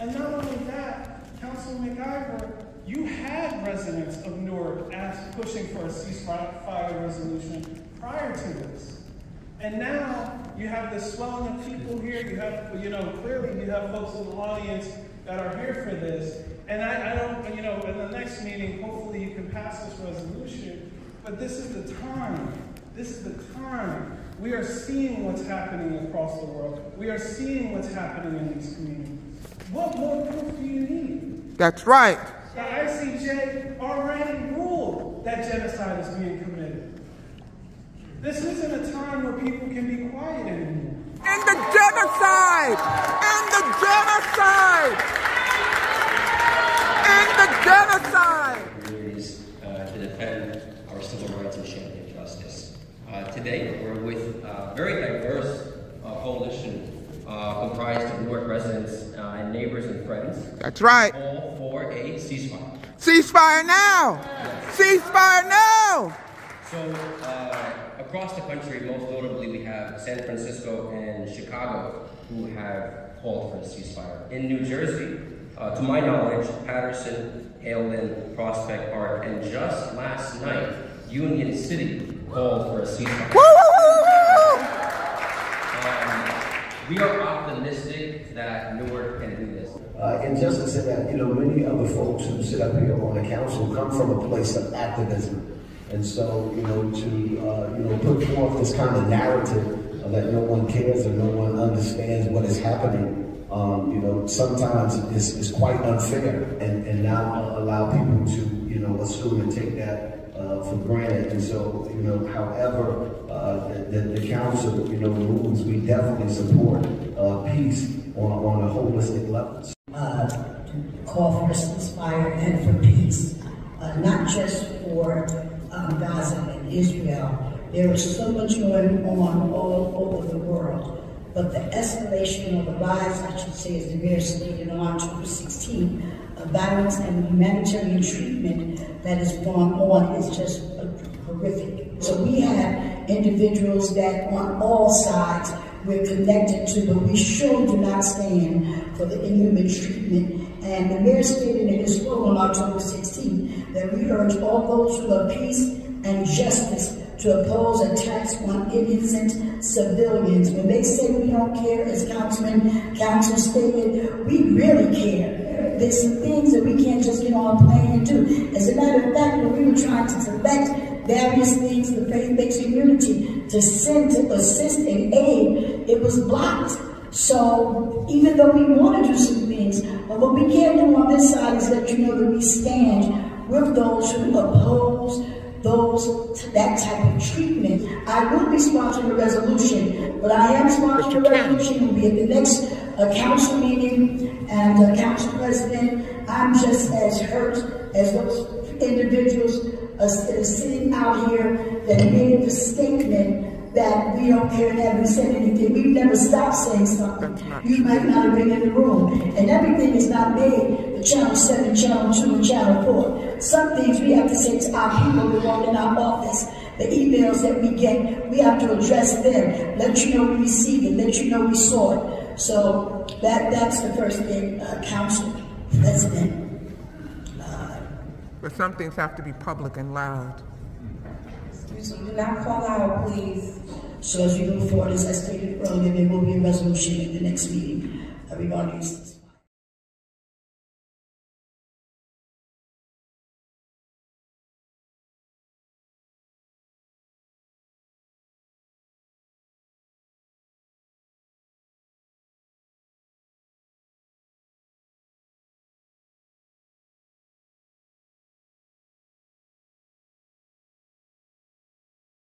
And not only that, Councilman McIver, you had residents of Newark ask, pushing for a ceasefire resolution prior to this. And now you have this swelling of people here. You have, you know, clearly you have folks in the audience that are here for this. And I, I don't, you know, in the next meeting, hopefully you can pass this resolution. But this is the time. This is the time. We are seeing what's happening across the world. We are seeing what's happening in these communities. What more proof do you need? That's right. The ICJ already ruled that genocide is being committed. This isn't a time where people can be quiet anymore. And the genocide! And the genocide! And the genocide! communities uh, to defend our civil rights and champion justice. Uh, today, we're with a very diverse uh, coalition uh, comprised of Newark residents uh, and neighbors and friends, That's right. all for a ceasefire. Ceasefire now! Ceasefire now! So, uh, across the country, most notably, we have San Francisco and Chicago who have called for a ceasefire. In New Jersey, uh, to my knowledge, Paterson, Haledon, Prospect Park, and just last night, Union City called for a ceasefire. Woo, woo, woo, woo! Um, we are optimistic that Newark can do this. Uh, and just to say that, you know, many other folks who sit up here on the council come from a place of activism. And so, you know, to, uh, you know, put forth this kind of narrative uh, that no one cares and no one understands what is happening, um, you know, sometimes is, is quite unfair and, and now allow people to, you know, assume and take that uh, for granted. And so, you know, however uh, the, the, council, you know, moves, we definitely support uh, peace on, on a holistic level. uh, call for ceasefire and for peace, uh, not just for um, Gaza and Israel. There is so much going on all over the world, but the escalation or the rise, I should say, as the mayor stated on October 16, of violence and humanitarian treatment that has gone on is just horrific. So we have individuals that on all sides we're connected to, but we sure do not stand for the inhuman treatment. And the mayor stated in his role on October 16 that we urge all those who love peace and justice to oppose attacks on innocent civilians. When they say we don't care, as Councilman Council stated, we really care. There's some things that we can't just get on a plane and do. As a matter of fact, when we were trying to select various things, the faith-based community, to send to assist and aid, it was blocked. So even though we want to do some things, but what we can't do on this side is let you know that we stand with those who oppose those that type of treatment. I will be sponsoring a resolution, but I am sponsoring a resolution. It will be at the next uh, council meeting, and uh, council president, I'm just as hurt as those individuals uh, sitting out here that made the statement that we don't care and haven't said anything. We've never stopped saying something. You might not have been in the room. And everything is not made channel 7, channel 2, channel 4. Some things we have to say to our people who are in our office. The emails that we get, we have to address them. Let you know we received it. Let you know we saw it. So that that's the first thing, uh, Council President. But some things have to be public and loud. Excuse me, do not call out, please. So as we move forward, as I stated earlier, there will be a resolution in the next meeting uh, regarding this.